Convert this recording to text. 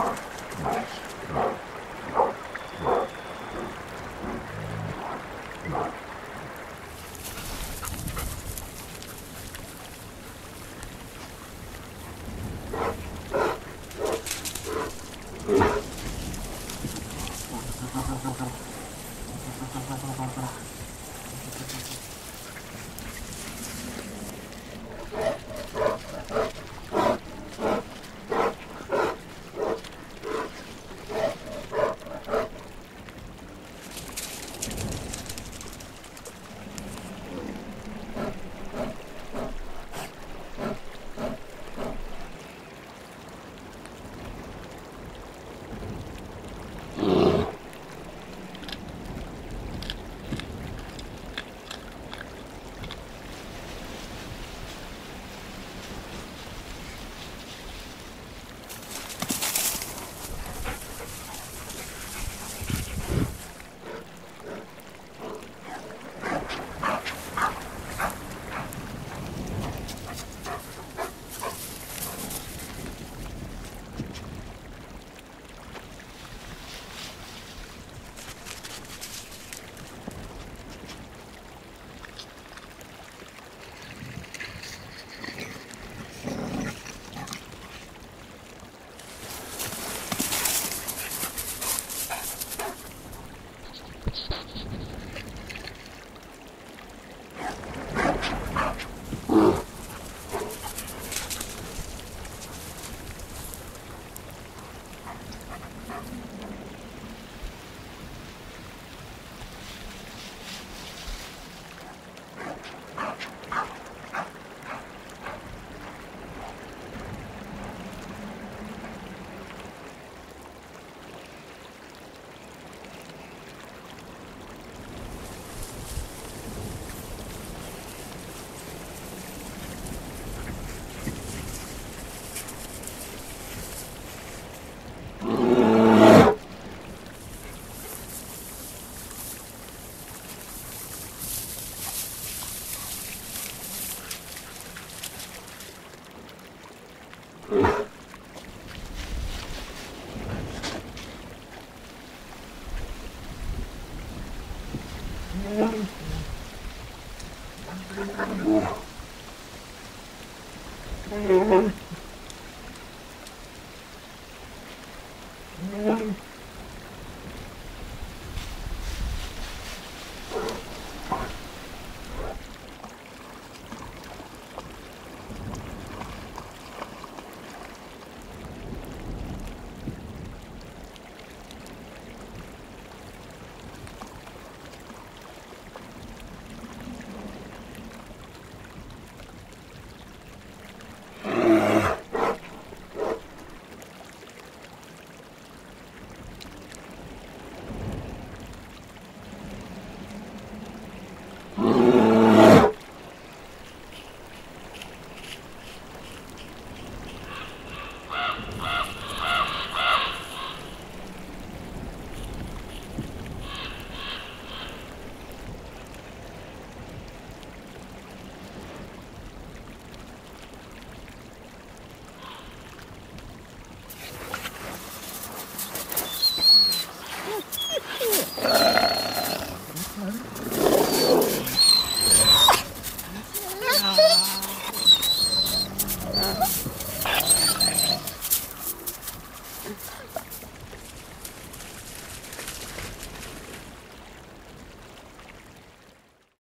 Nice. Mm-hmm.